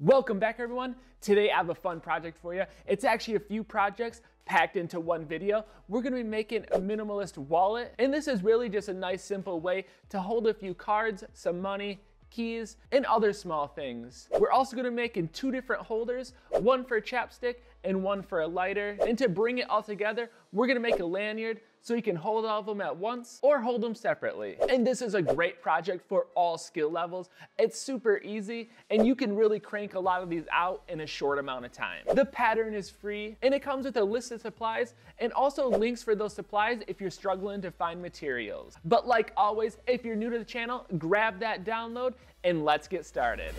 Welcome back everyone. Today I have a fun project for you. It's actually a few projects packed into one video. We're gonna be making a minimalist wallet. And this is really just a nice simple way to hold a few cards, some money, keys, and other small things. We're also gonna make in two different holders, one for chapstick and one for a lighter. And to bring it all together, we're gonna make a lanyard so you can hold all of them at once or hold them separately. And this is a great project for all skill levels. It's super easy and you can really crank a lot of these out in a short amount of time. The pattern is free and it comes with a list of supplies and also links for those supplies if you're struggling to find materials. But like always, if you're new to the channel, grab that download and let's get started.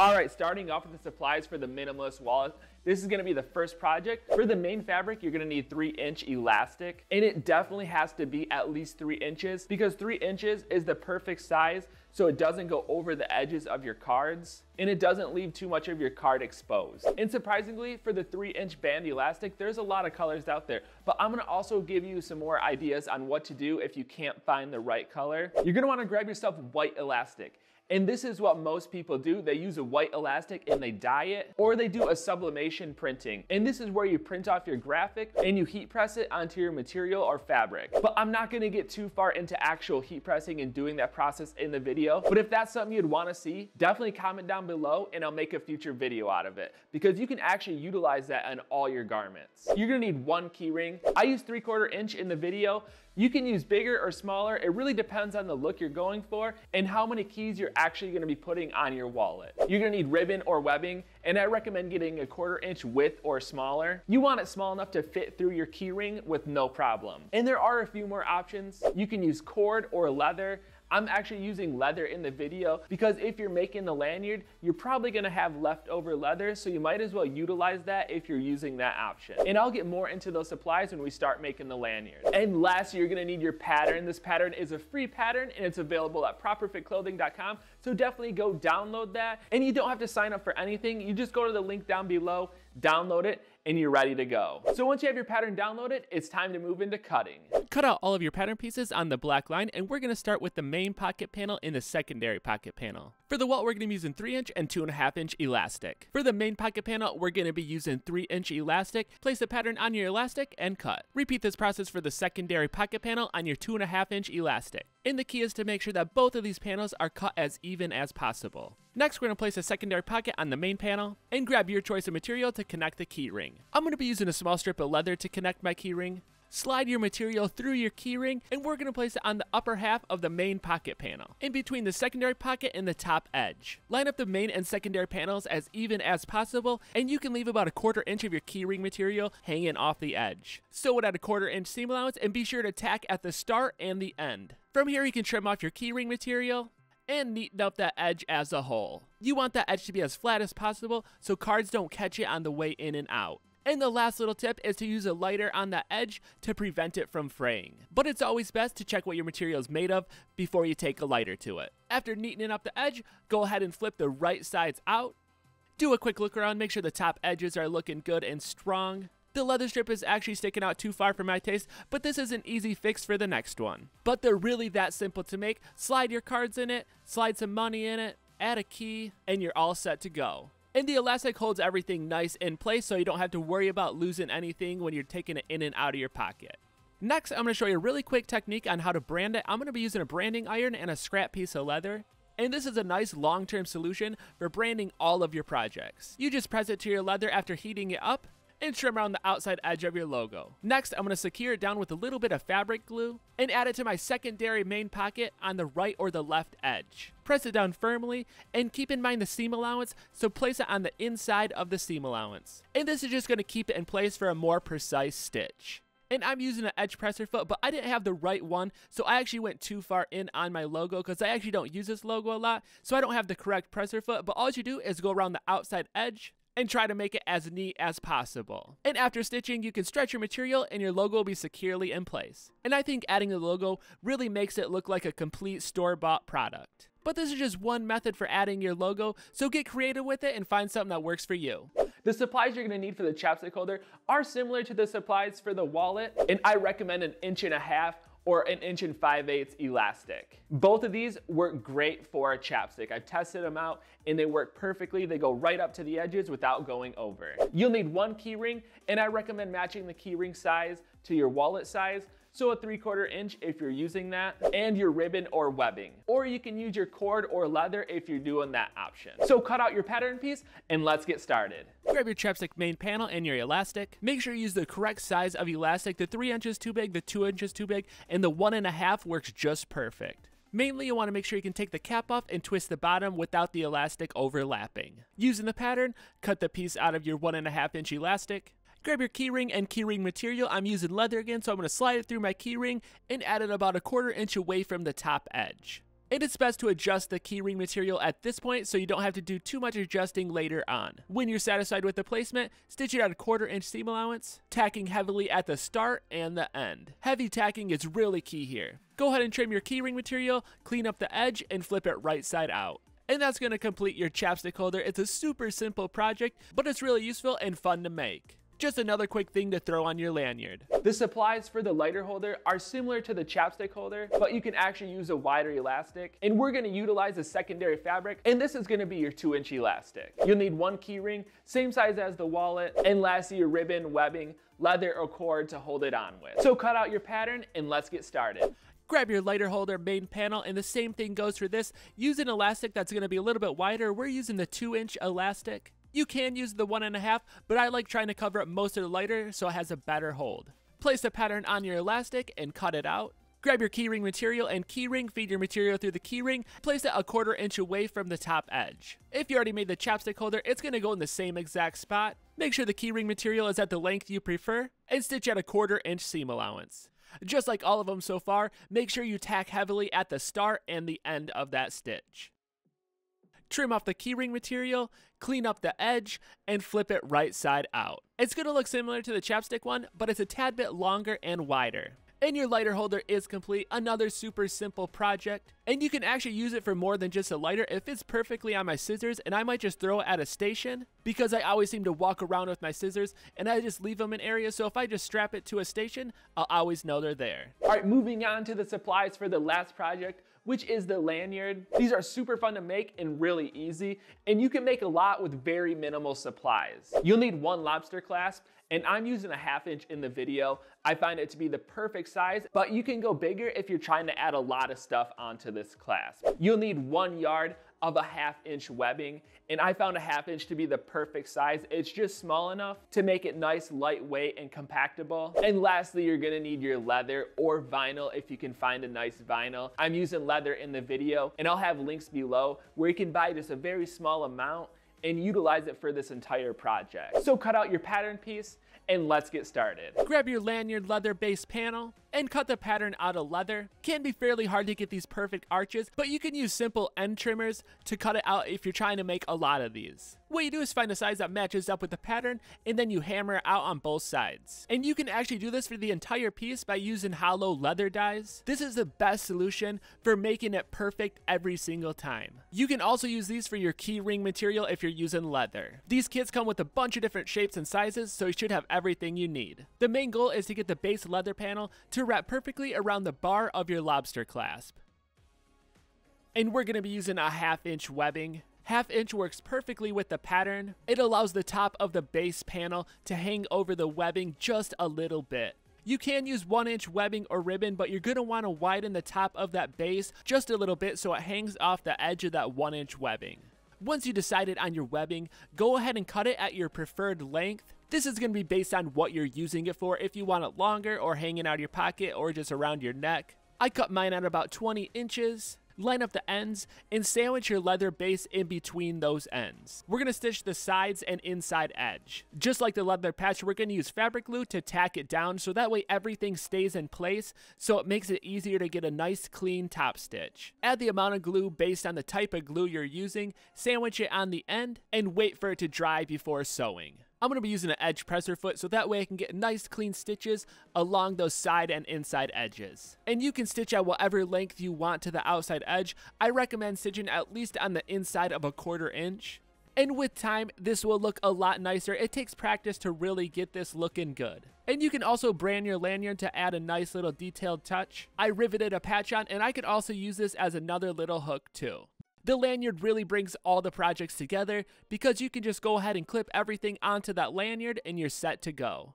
All right, starting off with the supplies for the minimalist wallet. This is gonna be the first project. For the main fabric, you're gonna need three inch elastic, and it definitely has to be at least three inches because three inches is the perfect size so it doesn't go over the edges of your cards and it doesn't leave too much of your card exposed. And surprisingly, for the three inch band elastic, there's a lot of colors out there, but I'm gonna also give you some more ideas on what to do if you can't find the right color. You're gonna wanna grab yourself white elastic. And this is what most people do. They use a white elastic and they dye it, or they do a sublimation printing. And this is where you print off your graphic and you heat press it onto your material or fabric. But I'm not gonna get too far into actual heat pressing and doing that process in the video. But if that's something you'd wanna see, definitely comment down below and I'll make a future video out of it because you can actually utilize that on all your garments. You're gonna need one key ring. I use three quarter inch in the video. You can use bigger or smaller. It really depends on the look you're going for and how many keys you're actually gonna be putting on your wallet. You're gonna need ribbon or webbing, and I recommend getting a quarter inch width or smaller. You want it small enough to fit through your keyring with no problem. And there are a few more options. You can use cord or leather. I'm actually using leather in the video because if you're making the lanyard, you're probably gonna have leftover leather, so you might as well utilize that if you're using that option. And I'll get more into those supplies when we start making the lanyard. And last, you're gonna need your pattern. This pattern is a free pattern and it's available at properfitclothing.com, so definitely go download that. And you don't have to sign up for anything. You just go to the link down below, download it, and you're ready to go. So once you have your pattern downloaded, it's time to move into cutting. Cut out all of your pattern pieces on the black line and we're to start with the main pocket panel and the secondary pocket panel. For the welt, we're going to be using 3 inch and 2.5 inch elastic. For the main pocket panel, we're going to be using 3 inch elastic. Place the pattern on your elastic and cut. Repeat this process for the secondary pocket panel on your 2.5 inch elastic. And the key is to make sure that both of these panels are cut as even as possible. Next, we're going to place a secondary pocket on the main panel and grab your choice of material to connect the keyring. I'm going to be using a small strip of leather to connect my keyring. Slide your material through your keyring and we're going to place it on the upper half of the main pocket panel, in between the secondary pocket and the top edge. Line up the main and secondary panels as even as possible and you can leave about a quarter inch of your keyring material hanging off the edge. Sew it at a quarter inch seam allowance and be sure to tack at the start and the end. From here you can trim off your keyring material, and neaten up that edge as a whole. You want that edge to be as flat as possible so cards don't catch it on the way in and out. And the last little tip is to use a lighter on the edge to prevent it from fraying. But it's always best to check what your material is made of before you take a lighter to it. After neatening up the edge, go ahead and flip the right sides out. Do a quick look around, make sure the top edges are looking good and strong. The leather strip is actually sticking out too far for my taste, but this is an easy fix for the next one. But they're really that simple to make. Slide your cards in it, slide some money in it, add a key, and you're all set to go. And the elastic holds everything nice in place so you don't have to worry about losing anything when you're taking it in and out of your pocket. Next, I'm going to show you a really quick technique on how to brand it. I'm going to be using a branding iron and a scrap piece of leather. And this is a nice long-term solution for branding all of your projects. You just press it to your leather after heating it up, and trim around the outside edge of your logo. Next, I'm going to secure it down with a little bit of fabric glue and add it to my secondary main pocket on the right or the left edge. Press it down firmly and keep in mind the seam allowance, so place it on the inside of the seam allowance. And this is just going to keep it in place for a more precise stitch and I'm using an edge presser foot, but I didn't have the right one, so I actually went too far in on my logo because I actually don't use this logo a lot, so I don't have the correct presser foot, but all you do is go around the outside edge, and try to make it as neat as possible. And after stitching, you can stretch your material and your logo will be securely in place. And I think adding the logo really makes it look like a complete store-bought product. But this is just one method for adding your logo, so get creative with it and find something that works for you. The supplies you're gonna need for the chapstick holder are similar to the supplies for the wallet, and I recommend an inch and a half or an inch and 5 eighths elastic. Both of these work great for a chapstick. I've tested them out and they work perfectly. They go right up to the edges without going over. You'll need one keyring and I recommend matching the keyring size to your wallet size so a 3 quarter inch if you're using that, and your ribbon or webbing. Or you can use your cord or leather if you're doing that option. So cut out your pattern piece and let's get started. Grab your chapstick main panel and your elastic. Make sure you use the correct size of elastic. The 3 inches too big, the 2 inches too big, and the 1.5 works just perfect. Mainly, you want to make sure you can take the cap off and twist the bottom without the elastic overlapping. Using the pattern, cut the piece out of your 1.5 inch elastic, Grab your keyring and keyring material. I'm using leather again, so I'm going to slide it through my keyring and add it about a quarter inch away from the top edge. And it's best to adjust the keyring material at this point so you don't have to do too much adjusting later on. When you're satisfied with the placement, stitch it at a quarter inch seam allowance, tacking heavily at the start and the end. Heavy tacking is really key here. Go ahead and trim your keyring material, clean up the edge, and flip it right side out. And that's going to complete your chapstick holder. It's a super simple project, but it's really useful and fun to make. Just another quick thing to throw on your lanyard. The supplies for the lighter holder are similar to the chapstick holder, but you can actually use a wider elastic. And we're gonna utilize a secondary fabric, and this is gonna be your two inch elastic. You'll need one keyring, same size as the wallet, and lastly your ribbon, webbing, leather, or cord to hold it on with. So cut out your pattern and let's get started grab your lighter holder main panel and the same thing goes for this use an elastic that's going to be a little bit wider we're using the two inch elastic you can use the one and a half, but I like trying to cover up most of the lighter so it has a better hold. Place the pattern on your elastic and cut it out. Grab your keyring material and keyring, feed your material through the keyring, place it a quarter inch away from the top edge. If you already made the chapstick holder, it's going to go in the same exact spot. Make sure the keyring material is at the length you prefer, and stitch at a quarter inch seam allowance. Just like all of them so far, make sure you tack heavily at the start and the end of that stitch trim off the keyring material, clean up the edge, and flip it right side out. It's to look similar to the chapstick one, but it's a tad bit longer and wider. And your lighter holder is complete, another super simple project. And you can actually use it for more than just a lighter. It fits perfectly on my scissors and I might just throw it at a station because I always seem to walk around with my scissors and I just leave them in areas. So if I just strap it to a station, I'll always know they're there. All right, moving on to the supplies for the last project which is the lanyard. These are super fun to make and really easy, and you can make a lot with very minimal supplies. You'll need one lobster clasp, and I'm using a half inch in the video. I find it to be the perfect size, but you can go bigger if you're trying to add a lot of stuff onto this clasp. You'll need one yard of a half inch webbing and I found a half inch to be the perfect size. It's just small enough to make it nice, lightweight, and compactable. And lastly, you're gonna need your leather or vinyl if you can find a nice vinyl. I'm using leather in the video and I'll have links below where you can buy just a very small amount and utilize it for this entire project. So cut out your pattern piece and let's get started. Grab your lanyard leather base panel and cut the pattern out of leather. Can be fairly hard to get these perfect arches, but you can use simple end trimmers to cut it out if you're trying to make a lot of these. What you do is find a size that matches up with the pattern and then you hammer it out on both sides. And you can actually do this for the entire piece by using hollow leather dies. This is the best solution for making it perfect every single time. You can also use these for your keyring material if you're using leather. These kits come with a bunch of different shapes and sizes, so you should have everything you need. The main goal is to get the base leather panel to wrap perfectly around the bar of your lobster clasp. And we're going to be using a half inch webbing Half inch works perfectly with the pattern. It allows the top of the base panel to hang over the webbing just a little bit. You can use 1 inch webbing or ribbon, but you're going to want to widen the top of that base just a little bit so it hangs off the edge of that 1 inch webbing. Once you decided on your webbing, go ahead and cut it at your preferred length. This is going to be based on what you're using it for, if you want it longer or hanging out of your pocket or just around your neck. I cut mine at about 20 inches line up the ends, and sandwich your leather base in between those ends. We're going to stitch the sides and inside edge. Just like the leather patch, we're going to use fabric glue to tack it down so that way everything stays in place so it makes it easier to get a nice clean top stitch. Add the amount of glue based on the type of glue you're using, sandwich it on the end, and wait for it to dry before sewing. I'm going to be using an edge presser foot so that way I can get nice clean stitches along those side and inside edges. And you can stitch at whatever length you want to the outside edge. I recommend stitching at least on the inside of a quarter inch. And with time, this will look a lot nicer. It takes practice to really get this looking good. And you can also brand your lanyard to add a nice little detailed touch. I riveted a patch on and I could also use this as another little hook too. The lanyard really brings all the projects together because you can just go ahead and clip everything onto that lanyard and you're set to go.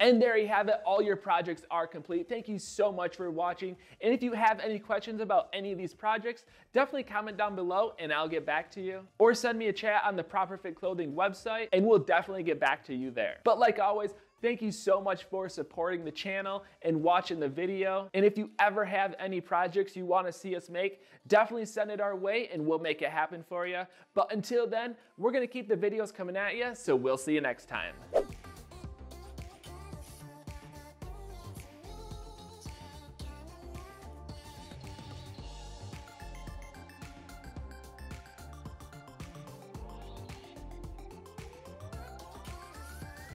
And there you have it. All your projects are complete. Thank you so much for watching. And if you have any questions about any of these projects, definitely comment down below and I'll get back to you. Or send me a chat on the Proper Fit Clothing website and we'll definitely get back to you there. But like always, Thank you so much for supporting the channel and watching the video. And if you ever have any projects you want to see us make, definitely send it our way and we'll make it happen for you. But until then, we're to keep the videos coming at you, so we'll see you next time.